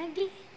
ugly.